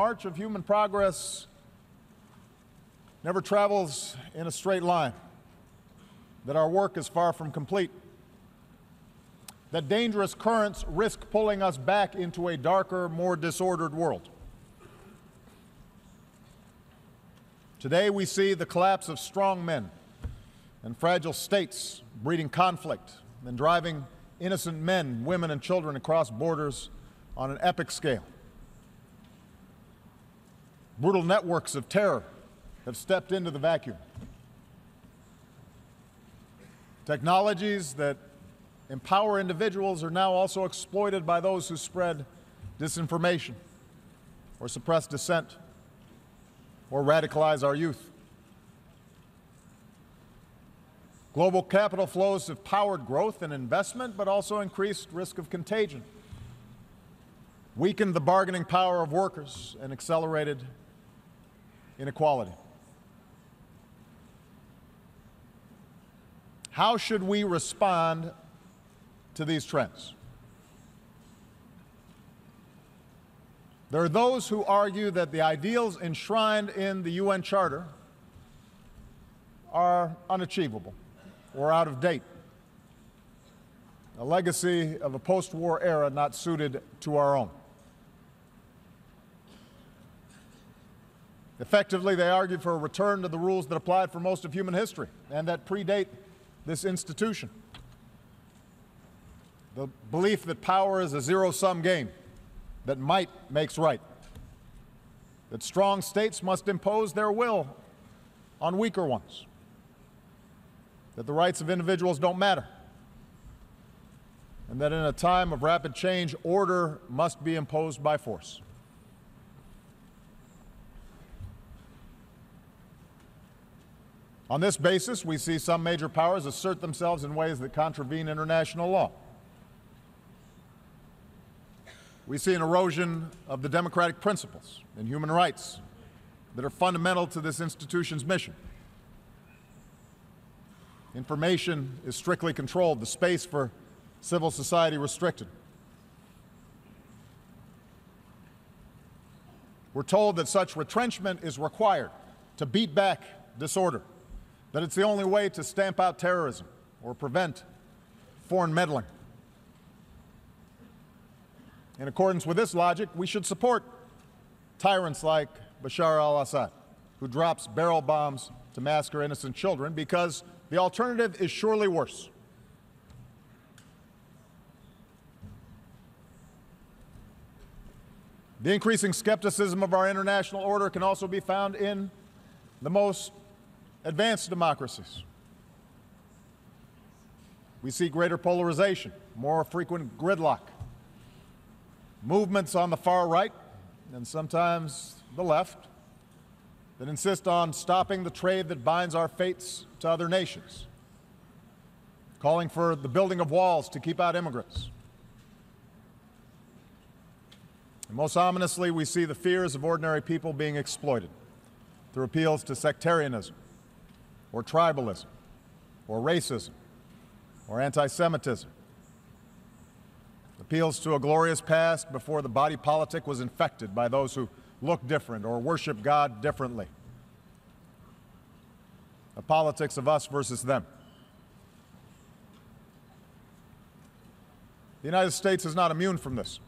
march of human progress never travels in a straight line, that our work is far from complete, that dangerous currents risk pulling us back into a darker, more disordered world. Today we see the collapse of strong men and fragile states breeding conflict and driving innocent men, women, and children across borders on an epic scale. Brutal networks of terror have stepped into the vacuum. Technologies that empower individuals are now also exploited by those who spread disinformation or suppress dissent or radicalize our youth. Global capital flows have powered growth and investment, but also increased risk of contagion, weakened the bargaining power of workers, and accelerated inequality. How should we respond to these trends? There are those who argue that the ideals enshrined in the UN Charter are unachievable or out of date, a legacy of a post war era not suited to our own. Effectively, they argue for a return to the rules that applied for most of human history and that predate this institution. The belief that power is a zero sum game, that might makes right, that strong states must impose their will on weaker ones, that the rights of individuals don't matter, and that in a time of rapid change, order must be imposed by force. On this basis, we see some major powers assert themselves in ways that contravene international law. We see an erosion of the democratic principles and human rights that are fundamental to this institution's mission. Information is strictly controlled, the space for civil society restricted. We're told that such retrenchment is required to beat back disorder that it's the only way to stamp out terrorism or prevent foreign meddling. In accordance with this logic, we should support tyrants like Bashar al Assad, who drops barrel bombs to massacre innocent children, because the alternative is surely worse. The increasing skepticism of our international order can also be found in the most advanced democracies. We see greater polarization, more frequent gridlock, movements on the far right and sometimes the left that insist on stopping the trade that binds our fates to other nations, calling for the building of walls to keep out immigrants. And most ominously, we see the fears of ordinary people being exploited through appeals to sectarianism, or tribalism or racism or anti Semitism. Appeals to a glorious past before the body politic was infected by those who look different or worship God differently. A politics of us versus them. The United States is not immune from this.